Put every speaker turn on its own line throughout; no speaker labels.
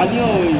아니요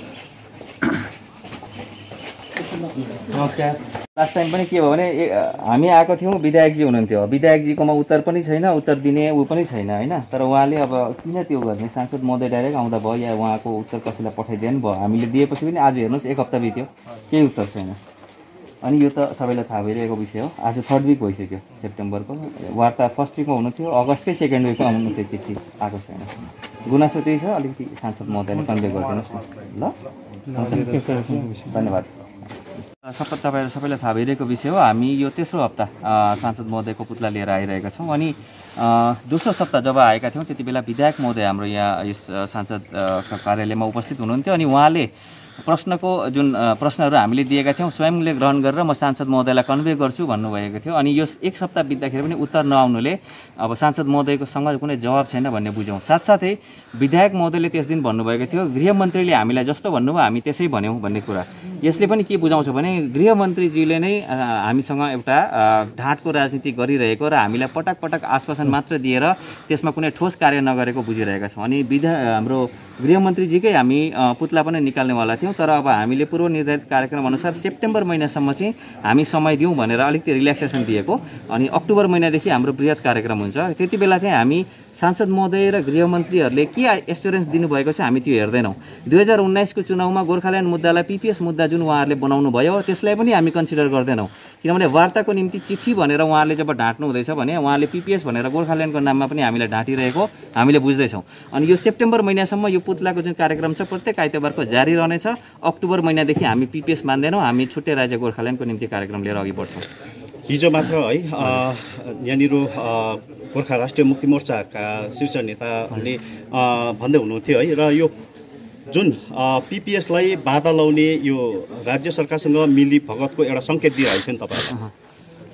नमस्कार। Last time पनि के भयो भने हामी आएको थियौँ विधायकजी हुनुहुन्थ्यो। विधायकजीकोमा उत्तर पनि छैन उत्तर दिने ऊ पनि छैन होइन? तर उहाँले अब किन त्यो गर्ने? सांसद महोदय डाइरेक्ट आउँदा भयो या उहाँको उत्तर कसैलाई पठाइदिनु भयो? हामीले दिएपछि पनि आज हेर्नुहोस् एक हप्ता बित्यो। केही उत्तर छैन। अनि यो त सबैलाई थाहा भइरहेको विषय हो। आज थर्ड विक भइसक्यो सेप्टेम्बरको। वार्ता फर्स्ट विकमा हुनु थियो अगस्तकै सेकेन्ड विकमा आउनु थियो चिठी आएको छैन। गुनासो त्यही छ अलिकति सांसद महोदयले कन्भे गरिदिनुहोस् न। ल। धन्यवाद। सबै तपाईँहरू सबैलाई थाहा भइरहेको विषय हो। हामी यो तेस्रो हप्ता सांसद महोदयको पुतला लिएर आइरहेका छौँ अनि दोस्रो सप्ताह जब आएका थियौँ त्यति बेला विधायक महोदय हाम्रो यहाँ यस सांसद कार्यालयमा उपस्थित हुनुहुन्थ्यो अनि उहाँले प्रश्नको जुन प्रश्नहरू हामीले दिएका थियौँ स्वयंले ग्रहण गरेर म सांसद महोदयलाई कन्भे गर्छु भन्नुभएको थियो। अनि यो एक सप्ताह बित्दाखेरि पनि उत्तर नआउनुले अब सांसद महोदयकोसँग कुनै जवाब छैन भन्ने बुझ्यौँ। साथसाथै विधायक महोदयले त्यस दिन भन्नुभएको थियो गृहमन्त्रीले हामीलाई जस्तो भन्नुभयो हामी त्यसै भन्यौँ भन्ने कुरा। यसले पनि के बुझाउँछ भने गृहमन्त्रीजीले नै हामीसँग एउटा ढाँटको राजनीति गरिरहेको र हामीलाई पटक पटक आश्वासन मात्र दिएर त्यसमा कुनै ठोस कार्य नगरेको बुझिरहेका छौँ। अनि विधा हाम्रो गृहमन्त्रीजीकै हामी पुतला पनि निकाल्नेवाला थियौँ तर अब हामीले पूर्व निर्धारित कार्यक्रम अनुसार सेप्टेम्बर महिनासम्म चाहिँ हामी समय दिउँ भनेर अलिकति रिल्याक्सेसन दिएको। अनि अक्टोबर महिनादेखि हाम्रो बृहत कार्यक्रम हुन्छ। त्यति बेला चाहिँ हामी सांसद महोदय र गृहमन्त्रीहरूले के एस्योरेन्स दिनुभएको छ हामी त्यो हेर्दैनौँ। दुई हजार उन्नाइसको चुनावमा गोर्खाल्यान्ड मुद्दालाई पिपिएस मुद्दा जुन उहाँहरूले बनाउनु भयो त्यसलाई पनि हामी कन्सिडर गर्दैनौँ। किनभने वार्ताको निम्ति चिठी भनेर उहाँले जब ढाँट्नु हुँदैछ भने उहाँले पिपिएस भनेर गोर्खाल्यान्डको नाममा पनि हामीलाई ढाँटिरहेको हामीले बुझ्दैछौँ। अनि यो सेप्टेम्बर महिनासम्म यो पुतलाको जुन कार्यक्रम छ प्रत्येक आइतबारको जारी रहनेछ। अक्टोबर महिनादेखि हामी पिपिएस मान्दैनौँ हामी छुट्टै राज्य गोर्खाल्यान्डको निम्ति कार्यक्रम लिएर अघि बढ्छौँ।
हिजो मात्र है यहाँनिर गोर्खा राष्ट्रिय मुक्ति मोर्चाका शीर्ष अ, भन्दै हुनुहुन्थ्यो है। र यो जुन पिपिएसलाई बाधा लाउने यो राज्य सरकारसँग मिली भगतको एउटा सङ्केत दिइरहेको छ नि तपाईँहरूलाई?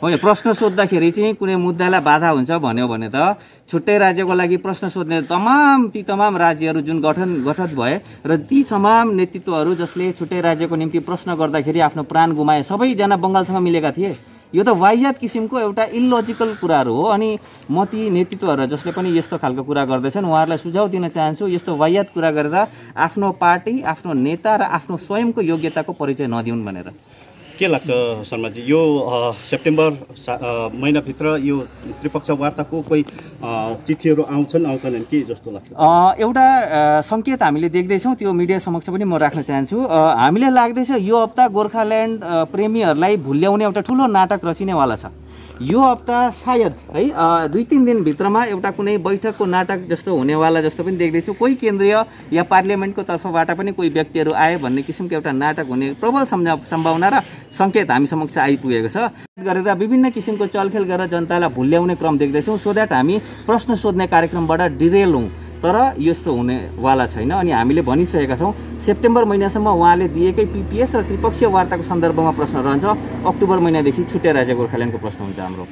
होइन प्रश्न सोद्धाखेरि चाहिँ कुनै मुद्दालाई बाधा हुन्छ भन्यो भने त छुट्टै राज्यको लागि प्रश्न सोध्ने तमाम ती तमाम राज्यहरू जुन गठन गठन भए र ती तमाम नेतृत्वहरू जसले छुट्टै राज्यको निम्ति प्रश्न गर्दाखेरि आफ्नो प्राण गुमाए सबैजना बङ्गालसँग मिलेका थिए? यो त वाहियात किसिमको एउटा इलोजिकल कुराहरू हो अनि म ती नेतृत्वहरू जसले पनि यस्तो खालको कुरा गर्दैछन् उहाँहरूलाई सुझाव दिन चाहन्छु यस्तो वाहियात कुरा गरेर आफ्नो पार्टी आफ्नो नेता र आफ्नो स्वयंको योग्यताको परिचय नदिउन् भनेर।
के लाग्छ शर्माजी? यो सेप्टेम्बर महिनाभित्र यो त्रिपक्ष वार्ताको कोही चिठीहरू आउँछन् आउँछन् के जस्तो लाग्छ?
एउटा सङ्केत हामीले देख्दैछौँ त्यो मिडिया समक्ष पनि म राख्न चाहन्छु। हामीले लाग्दैछ यो हप्ता गोर्खाल्यान्ड प्रेमीहरूलाई भुल्याउने एउटा ठुलो नाटक रचिनेवाला छ। यो हप्ता सायद है दुई तिन दिनभित्रमा एउटा कुनै बैठकको नाटक जस्तो हुनेवाला जस्तो पनि देख्दैछु। कोही केन्द्रीय या पार्लियामेन्टको तर्फबाट पनि कोही व्यक्तिहरू आए भन्ने किसिमको एउटा नाटक हुने प्रबल सम्भावना र सङ्केत हामी समक्ष आइपुगेको छ। गरेर विभिन्न किसिमको चलखेल गरेर जनतालाई भुल्याउने क्रम देख्दैछौँ सो द्याट हामी प्रश्न सोध्ने कार्यक्रमबाट डिरेल। हौँ तर यस्तो हुनेवाला छैन। अनि हामीले भनिसकेका छौँ सेप्टेम्बर महिनासम्म उहाँले दिएकै पिपिएस र त्रिपक्षीय वार्ताको सन्दर्भमा प्रश्न रहन्छ। अक्टोबर महिनादेखि छुट्टै राज्य गोर्खाल्यान्डको प्रश्न हुन्छ हाम्रो।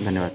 धन्यवाद।